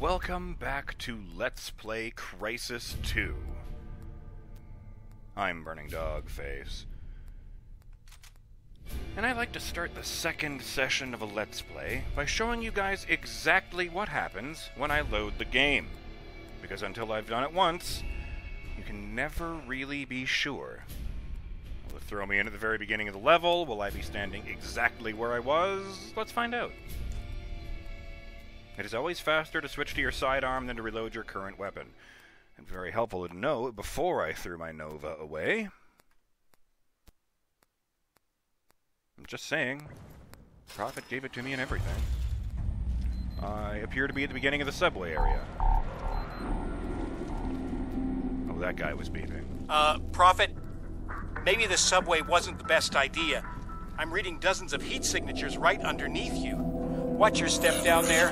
Welcome back to Let's Play Crysis 2. I'm Burning Dog Face. And I like to start the second session of a Let's Play by showing you guys exactly what happens when I load the game. Because until I've done it once, you can never really be sure. Will it throw me in at the very beginning of the level? Will I be standing exactly where I was? Let's find out. It is always faster to switch to your sidearm than to reload your current weapon. And very helpful to know before I threw my Nova away. I'm just saying, Prophet gave it to me and everything. I appear to be at the beginning of the subway area. Oh, that guy was beeping. Uh, Prophet, maybe the subway wasn't the best idea. I'm reading dozens of heat signatures right underneath you. Watch your step down there.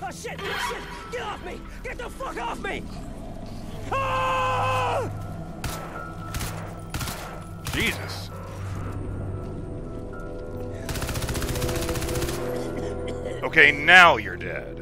Oh shit! Shit! Get off me! Get the fuck off me! Ah! Jesus! Okay, now you're dead.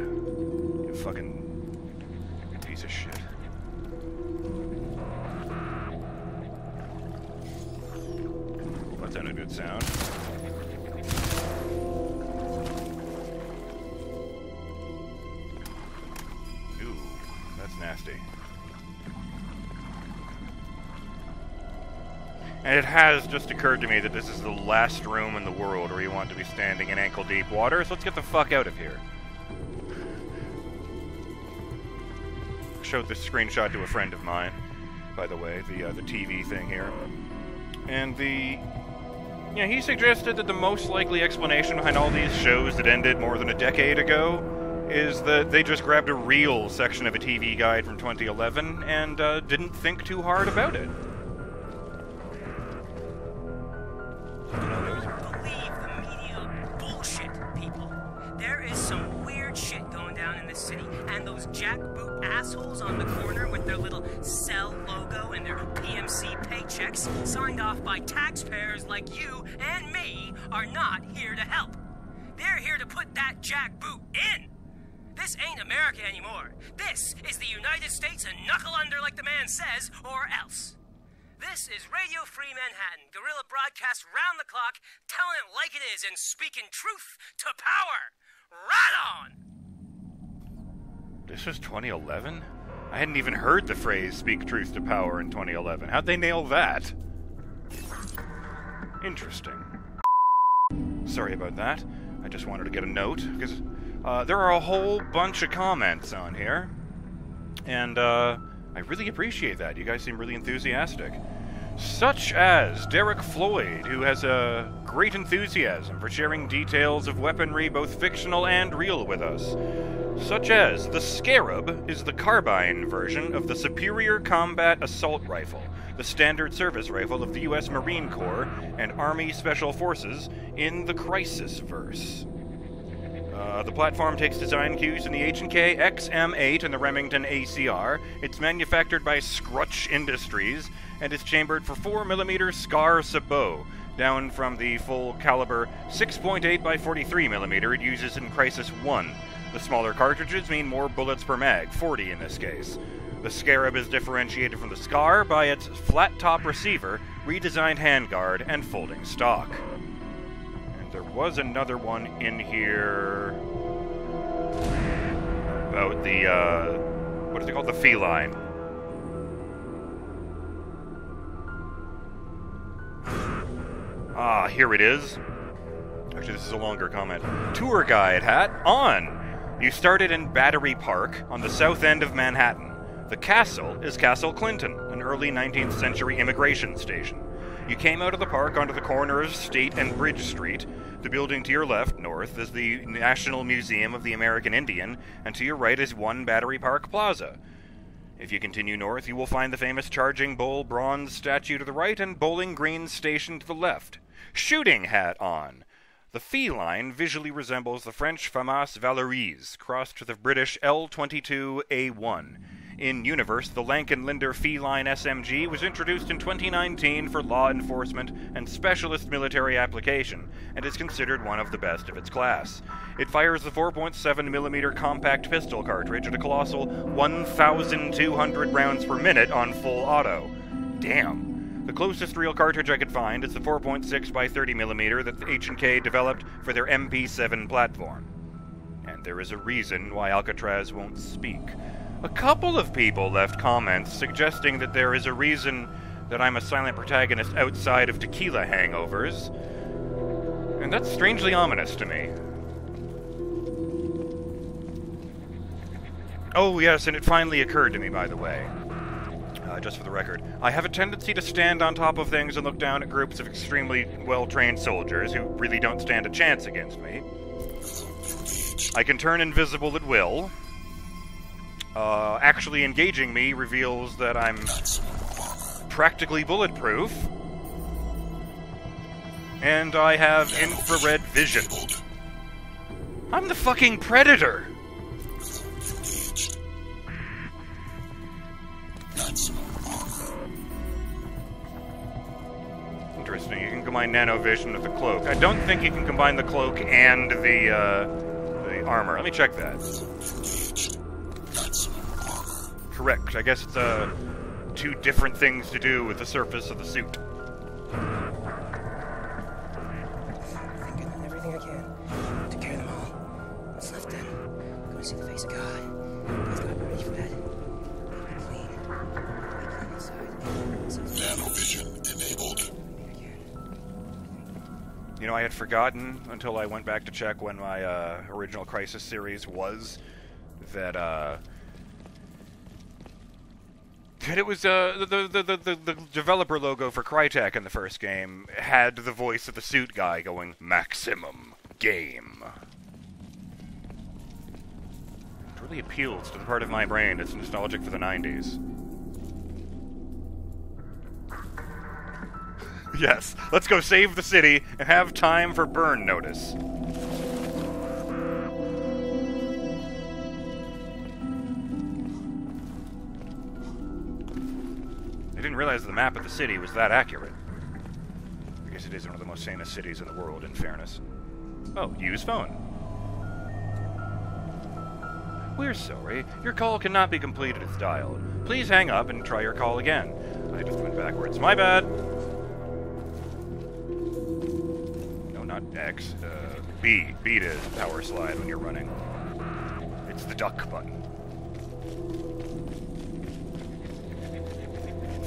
And it has just occurred to me that this is the last room in the world where you want to be standing in ankle deep water, so let's get the fuck out of here. Showed this screenshot to a friend of mine, by the way, the uh, the TV thing here. And the yeah, he suggested that the most likely explanation behind all these shows that ended more than a decade ago is that they just grabbed a real section of a TV guide from 2011 and uh, didn't think too hard about it. And those jackboot assholes on the corner with their little cell logo and their PMC paychecks signed off by taxpayers like you and me are not here to help. They're here to put that jackboot in. This ain't America anymore. This is the United States and knuckle under like the man says, or else. This is Radio Free Manhattan, guerrilla broadcast round the clock, telling it like it is and speaking truth to power. Right on! This was 2011? I hadn't even heard the phrase speak truth to power in 2011. How'd they nail that? Interesting. Sorry about that. I just wanted to get a note, because uh, there are a whole bunch of comments on here. And uh, I really appreciate that. You guys seem really enthusiastic. Such as Derek Floyd, who has a great enthusiasm for sharing details of weaponry, both fictional and real, with us. Such as the Scarab is the carbine version of the Superior Combat Assault Rifle, the standard service rifle of the U.S. Marine Corps and Army Special Forces in the Crysis verse. Uh, the platform takes design cues from the H&K XM8 and the Remington ACR. It's manufactured by Scrutch Industries and is chambered for 4mm Scar Sabot, down from the full caliber 6.8 by 43mm it uses in Crysis 1. The smaller cartridges mean more bullets per mag, 40 in this case. The Scarab is differentiated from the Scar by its flat top receiver, redesigned handguard, and folding stock. And there was another one in here about the uh, what is it called? The feline. Ah, here it is. Actually, this is a longer comment. Tour guide hat on. You started in Battery Park on the south end of Manhattan. The castle is Castle Clinton, an early 19th century immigration station. You came out of the park onto the corner of State and Bridge Street. The building to your left, north, is the National Museum of the American Indian, and to your right is One Battery Park Plaza. If you continue north, you will find the famous Charging Bull bronze statue to the right and Bowling Green Station to the left. Shooting hat on. The feline visually resembles the French FAMAS Valorise, crossed with the British L22A1. In universe, the Lankenlinder Feline SMG was introduced in 2019 for law enforcement and specialist military application, and is considered one of the best of its class. It fires the 4.7mm compact pistol cartridge at a colossal 1,200 rounds per minute on full auto. Damn. Closest real cartridge I could find is the 4.6 by 30mm that the H&K developed for their MP7 platform. And there is a reason why Alcatraz won't speak. A couple of people left comments suggesting that there is a reason that I'm a silent protagonist outside of tequila hangovers. And that's strangely ominous to me. Oh, yes, and it finally occurred to me, by the way. Uh, just for the record, I have a tendency to stand on top of things and look down at groups of extremely well trained soldiers who really don't stand a chance against me. I can turn invisible at will. Uh, actually engaging me reveals that I'm practically bulletproof. And I have infrared vision. I'm the fucking predator! Combine nanovision with the cloak. I don't think you can combine the cloak and the uh, the armor. Let me check that. Correct. I guess it's uh, two different things to do with the surface of the suit. Of everything I can to carry them all. What's left then? Going to see the face of God. You know, I had forgotten until I went back to check when my uh, original Crysis series was that uh, that it was uh, the, the, the, the the developer logo for Crytek in the first game had the voice of the suit guy going Maximum Game. It really appeals to the part of my brain that's nostalgic for the 90s. Yes, let's go save the city and have time for burn notice. I didn't realize the map of the city was that accurate. I guess it is one of the most famous cities in the world, in fairness. Oh, use phone. We're sorry. Your call cannot be completed as dialed. Please hang up and try your call again. I just went backwards. My bad. X. Uh, B. B to power slide when you're running. It's the duck button.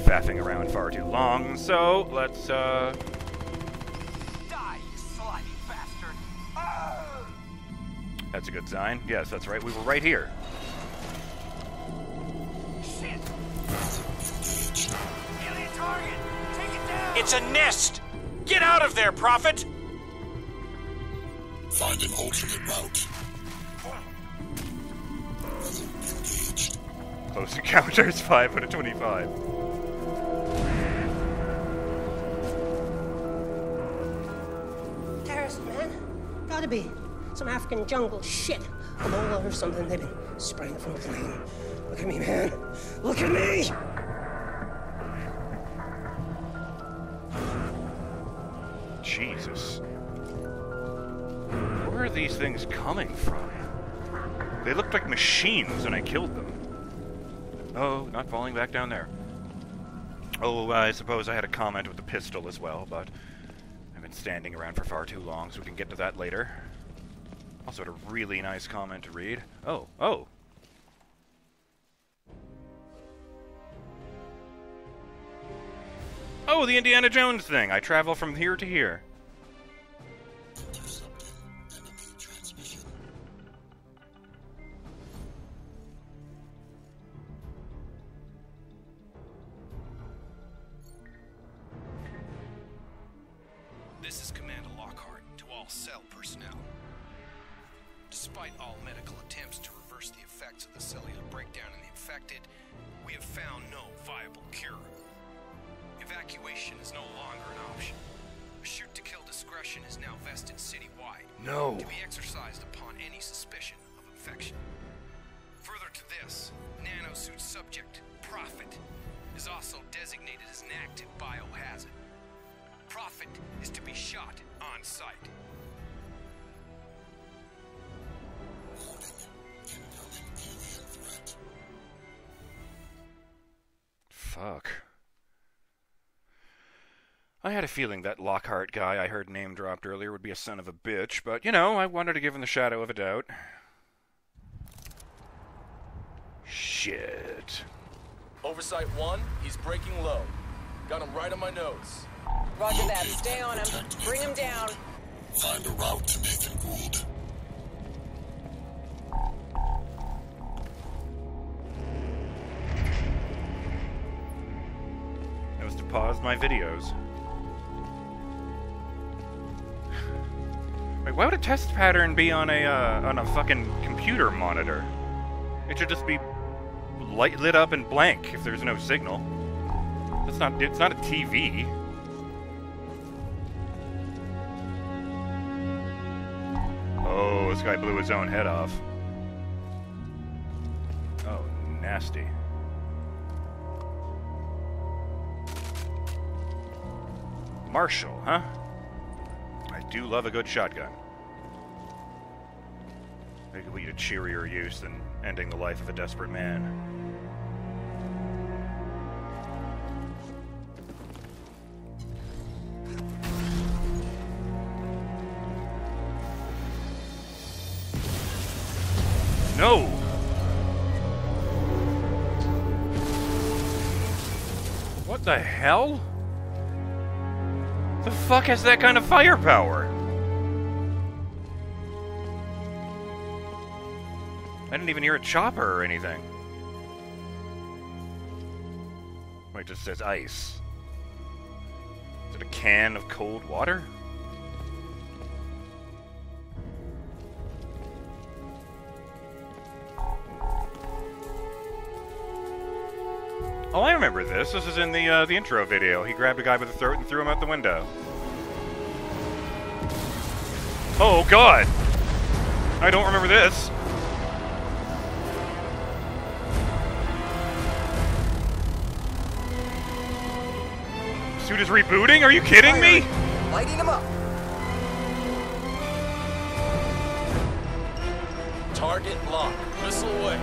Faffing around far too long, so let's, uh... Die, you slimy bastard! Arrgh! That's a good sign. Yes, that's right. We were right here. Shit! Alien target! Take it down! It's a nest! Get out of there, Prophet! Find an alternate route. Engaged. Close encounters, 5 out of 25. Terrorist, man. Gotta be. Some African jungle shit. A Ebola or something. They've been spraying it from a plane. Look at me, man. Look at me! Things coming from? They looked like machines and I killed them. Oh, not falling back down there. Oh, I suppose I had a comment with the pistol as well, but I've been standing around for far too long, so we can get to that later. Also had a really nice comment to read. Oh, oh. Oh, the Indiana Jones thing. I travel from here to here. Evacuation is no longer an option. A shoot to kill discretion is now vested citywide. No. To be exercised upon any suspicion of infection. Further to this, Nano Xenosuit subject, Prophet, is also designated as an active biohazard. Prophet is to be shot on sight. Warning. Incoming alien threat. Fuck. I had a feeling that Lockhart guy I heard name dropped earlier would be a son of a bitch, but you know, I wanted to give him the shadow of a doubt. Shit. Oversight 1, he's breaking low. Got him right on my nose. Roger that. Stay on him. protect Bring him down. Find a route to Nathan Gould. That was to pause my videos. Wait, why would a test pattern be on a uh, on a fucking computer monitor? It should just be light lit up and blank if there's no signal. It's not. It's not a TV. Oh, this guy blew his own head off. Oh, nasty. Marshall, huh? I do love a good shotgun. It could lead to cheerier use than ending the life of a desperate man. No! What the hell? The fuck has that kind of firepower? Didn't even hear a chopper or anything. Wait, it just says ice. Is it a can of cold water? Oh, I remember this. This is in the uh, the intro video. He grabbed a guy by the throat and threw him out the window. Oh God! I don't remember this. Suit is rebooting? Are you kidding me? Lighting him up. Target locked. Missile away.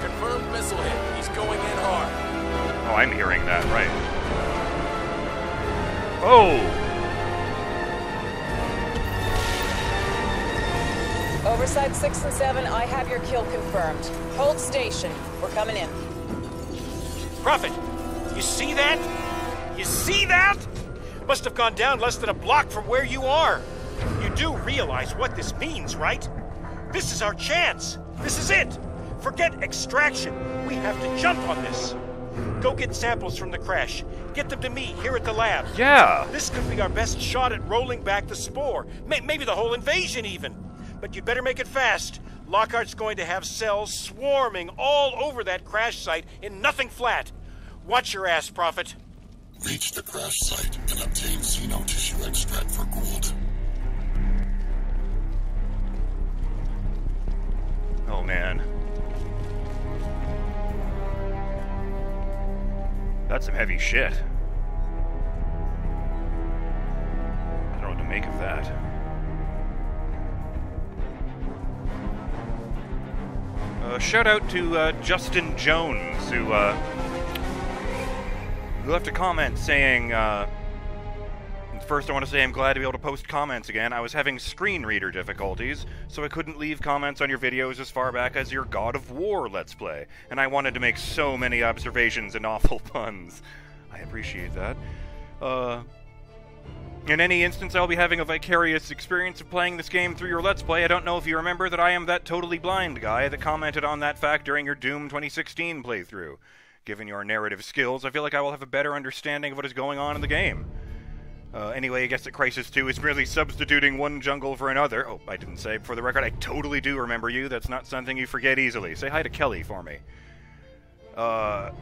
Confirmed missile hit. He's going in hard. Oh, I'm hearing that, right. Oh! Oversight 6 and 7, I have your kill confirmed. Hold station. We're coming in. Prophet, you see that? You see that? Must have gone down less than a block from where you are. You do realize what this means, right? This is our chance. This is it. Forget extraction. We have to jump on this. Go get samples from the crash. Get them to me here at the lab. Yeah! This could be our best shot at rolling back the spore. May- maybe the whole invasion, even. But you'd better make it fast. Lockhart's going to have cells swarming all over that crash site in nothing flat. Watch your ass, Prophet. Reach the crash site and obtain xeno tissue extract for Gould. Oh man. That's some heavy shit. I don't know what to make of that. Uh, shout out to uh, Justin Jones, who uh, who left a comment saying, uh, First, I want to say I'm glad to be able to post comments again. I was having screen reader difficulties, so I couldn't leave comments on your videos as far back as your God of War Let's Play, and I wanted to make so many observations and awful puns. I appreciate that. Uh, in any instance, I'll be having a vicarious experience of playing this game through your Let's Play. I don't know if you remember that I am that totally blind guy that commented on that fact during your Doom 2016 playthrough. Given your narrative skills, I feel like I will have a better understanding of what is going on in the game. Uh, anyway, I guess that Crysis 2 is merely substituting one jungle for another. Oh, I didn't say. For the record, I totally do remember you. That's not something you forget easily. Say hi to Kelly for me. Uh.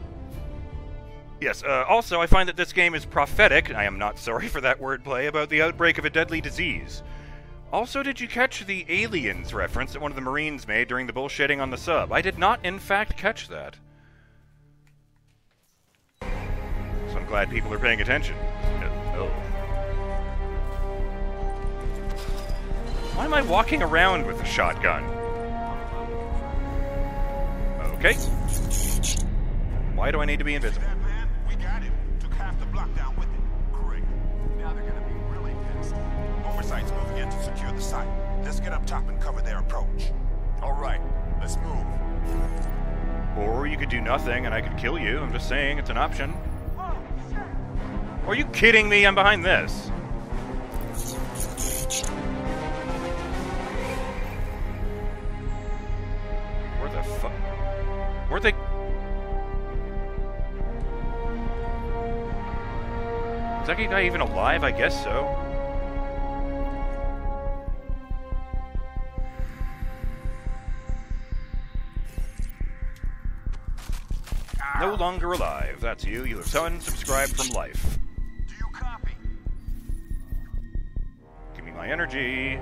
Yes, uh, also, I find that this game is prophetic, I am not sorry for that wordplay, about the outbreak of a deadly disease. Also, did you catch the aliens reference that one of the Marines made during the bullshitting on the sub? I did not, in fact, catch that. Glad people are paying attention. Uh, Oh. Why am I walking around with a shotgun? Okay. Why do I need to be invisible? man, we got him. Took half the block down with it. Great. Now they're gonna be really pissed. Oversight's moving in to secure the site. Let's get up top and cover their approach. All right, let's move. Or you could do nothing and I could kill you. I'm just saying, it's an option. Are you kidding me? I'm behind this. Where the fuck? Where'd they? Is that guy even alive? I guess so. No longer alive. That's you. You have unsubscribed from life. My energy.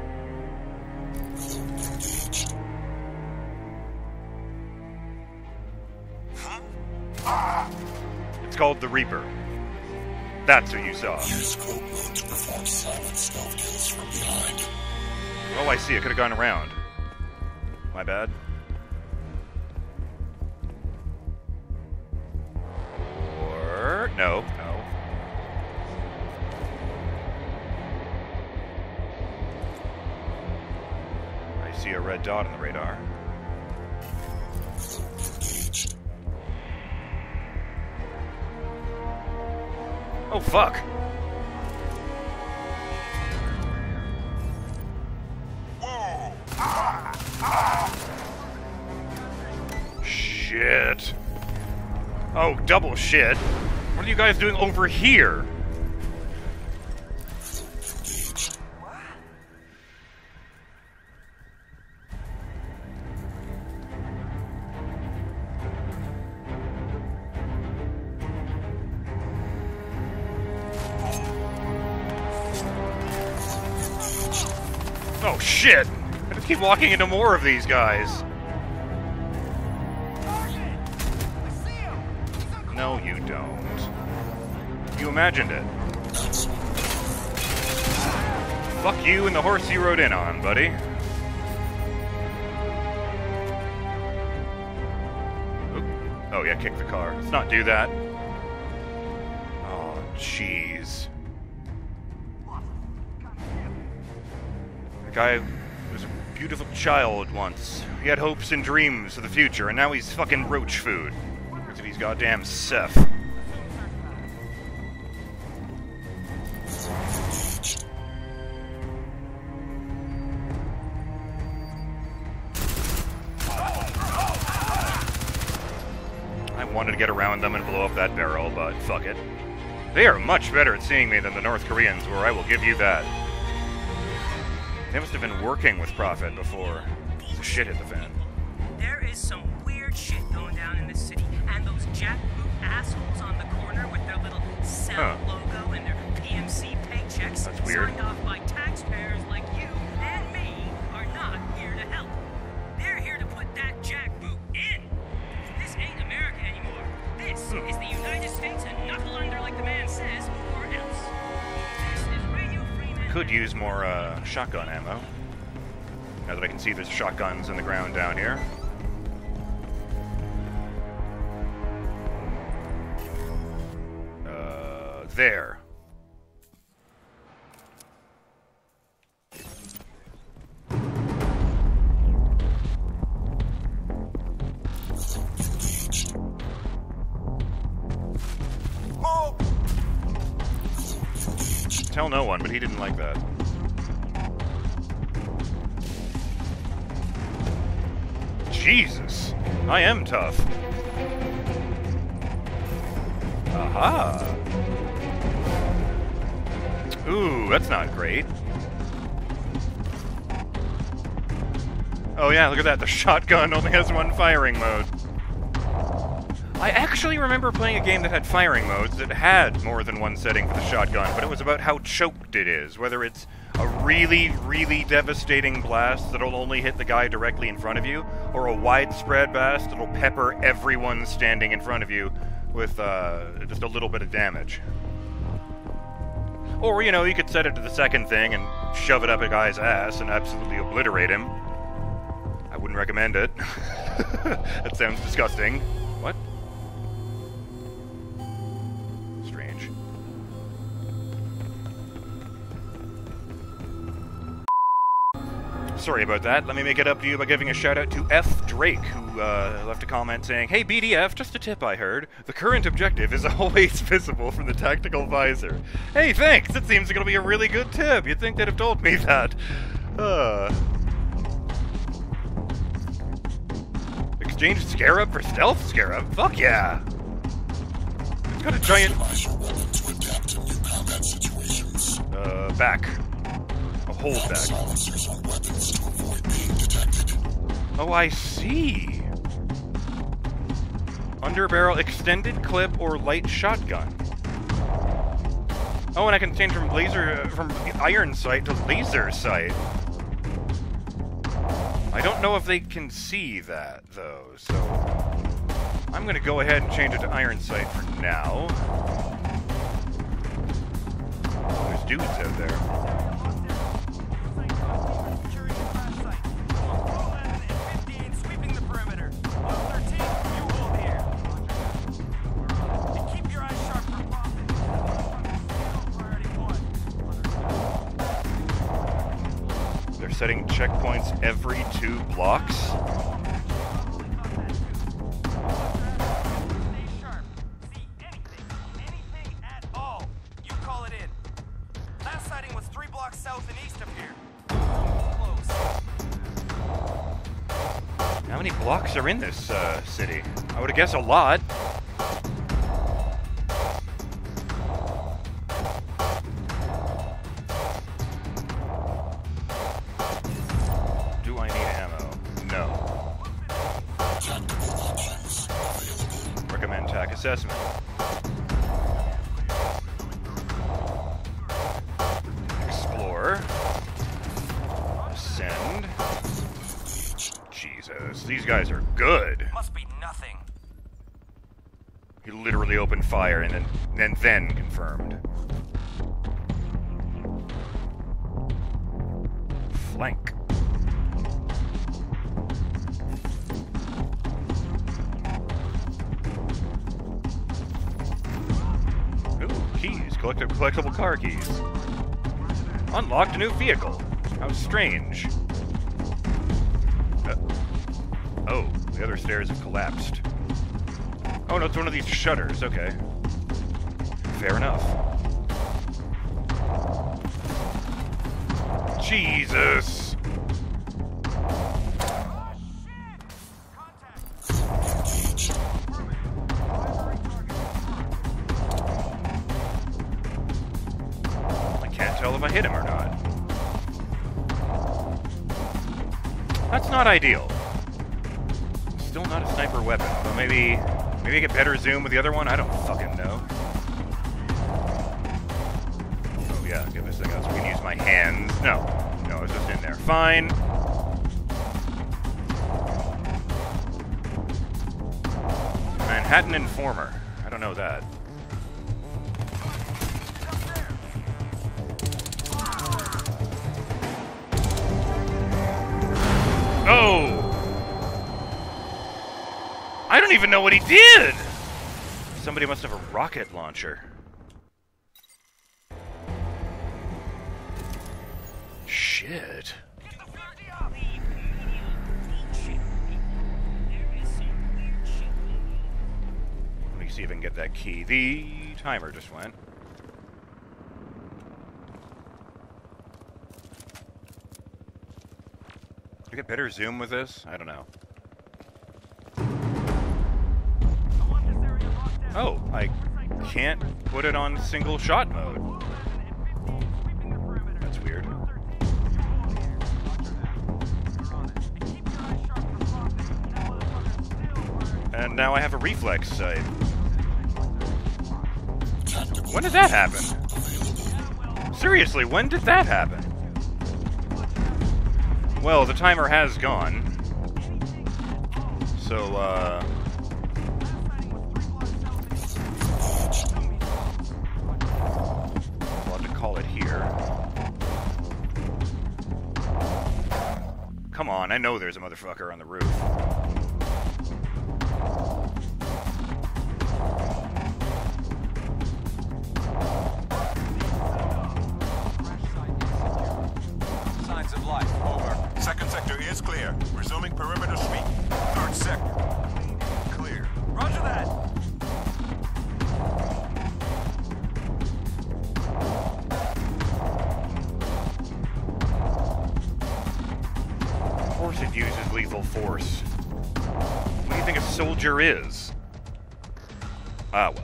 It's called the Reaper. That's who you saw. Use code to perform silent stealth kills from behind. Oh, I see. I could have gone around. My bad. Dot on the radar. Oh fuck! Shit. Oh, double shit. What are you guys doing over here? Shit! I just keep walking into more of these guys. No, you don't. You imagined it. Fuck you and the horse you rode in on, buddy. Oh, yeah, kick the car. Let's not do that. Oh, jeez. Guy was a beautiful child once. He had hopes and dreams for the future, and now he's fucking roach food. Because of his goddamn Seth. I wanted to get around them and blow up that barrel, but fuck it. They are much better at seeing me than the North Koreans were, I will give you that. They must have been working with Prophet before the shit hit the fan. There is some weird shit going down in this city, and those jackboot assholes on the corner with their little cell Huh. logo and their PMC paychecks That's weird. signed off by taxpayers like Could use more uh, shotgun ammo. Now that I can see there's shotguns in the ground down here. Uh, there. Tough. Aha. Ooh, that's not great. Oh yeah, look at that. The shotgun only has one firing mode. I actually remember playing a game that had firing modes that had more than one setting for the shotgun, but it was about how choked it is, whether it's a really, really devastating blast that'll only hit the guy directly in front of you, or a widespread blast that'll pepper everyone standing in front of you with uh, just a little bit of damage. Or, you know, you could set it to the second thing and shove it up a guy's ass and absolutely obliterate him. I wouldn't recommend it. that sounds disgusting. What? Sorry about that. Let me make it up to you by giving a shout out to F. Drake, who uh, left a comment saying, Hey BDF, just a tip I heard. The current objective is always visible from the tactical visor. Hey, thanks! It seems going to be a really good tip. You'd think they'd have told me that. Uh. Exchange Scarab for Stealth Scarab? Fuck yeah! It's got a giant. Customize weapon to adapt to new combat situations. Uh, back. Oh, I see. Underbarrel extended clip or light shotgun. Oh, and I can change from laser uh, from iron sight to laser sight. I don't know if they can see that though, so I'm gonna go ahead and change it to iron sight for now. There's dudes out there. Setting checkpoints every two blocks. How many blocks are in this uh, city? I would guess a lot. Fire and then and then confirmed. Flank. Ooh, keys. Collecti- collectible car keys. Unlocked a new vehicle. How strange. Uh, oh, the other stairs have collapsed. Oh no, it's one of these shutters. Okay. Fair enough. Jesus. I can't tell if I hit him or not. That's not ideal. Still not a sniper weapon, but maybe maybe I get better zoom with the other one. I don't fucking know. Oh yeah, get this thing out so we can use my hands. No, no, it's just in there. Fine. Manhattan Informer. I don't know that. Oh! I don't even know what he did! Somebody must have a rocket launcher. Shit. Let me see if I can get that key. The timer just went. I get better zoom with this? I don't know. Oh, I can't put it on single shot mode. That's weird. And now I have a reflex sight. When did that happen? Seriously, when did that happen? Well, the timer has gone. So, uh. I know there's a motherfucker on the roof. Signs of life. Over. Second sector is clear. Resuming perimeter sweep. Third sector. Of course it uses lethal force. What do you think a soldier is? Ah, well.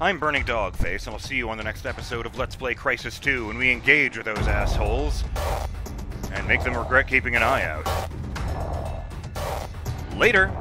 I'm Burning Dogface, and I'll see you on the next episode of Let's Play Crysis 2 when we engage with those assholes and make them regret keeping an eye out. Later!